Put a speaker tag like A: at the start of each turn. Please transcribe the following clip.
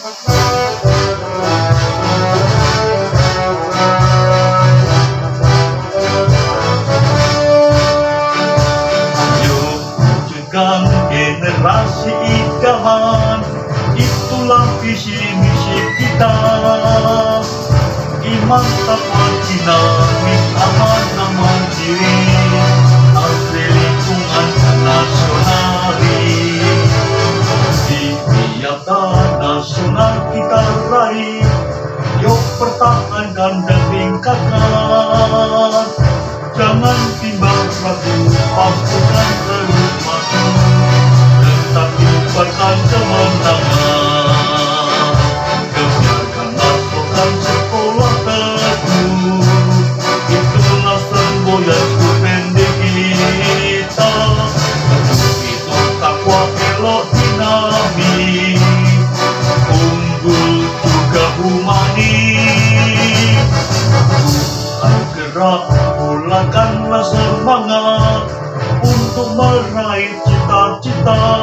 A: Wujudkan generasi idaman Itulah visi misi kita. Nasional kita raih yuk pertahankan dan tingkatkan jangan timbang ragu terus maju tetap diberikan kemenangan kebiarkanlah program sekolah teguh itulah semboyan Tuhan gerak pulangkanlah semangat untuk meraih cita-cita